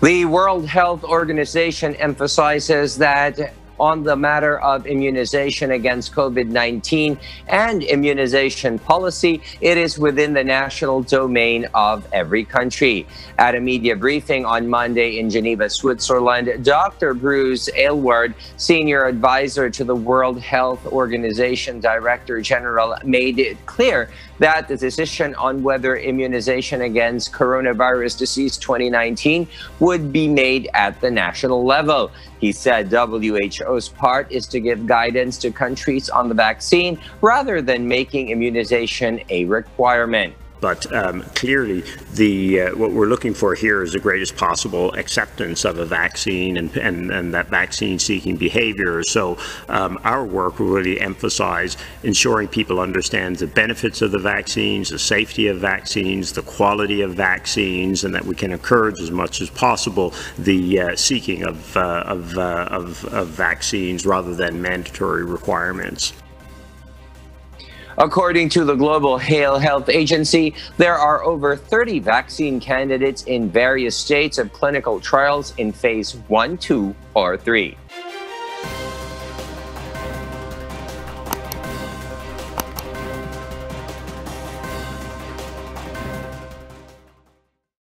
The World Health Organization emphasizes that on the matter of immunization against COVID 19 and immunization policy, it is within the national domain of every country. At a media briefing on Monday in Geneva, Switzerland, Dr. Bruce Aylward, senior advisor to the World Health Organization Director General, made it clear that the decision on whether immunization against coronavirus disease 2019 would be made at the national level. He said WHO's part is to give guidance to countries on the vaccine rather than making immunization a requirement. But um, clearly, the uh, what we're looking for here is the greatest possible acceptance of a vaccine and, and, and that vaccine-seeking behavior. So um, our work will really emphasize ensuring people understand the benefits of the vaccines, the safety of vaccines, the quality of vaccines, and that we can encourage as much as possible the uh, seeking of, uh, of, uh, of, of vaccines rather than mandatory requirements. According to the Global Hale Health Agency, there are over 30 vaccine candidates in various states of clinical trials in phase 1, 2, or 3.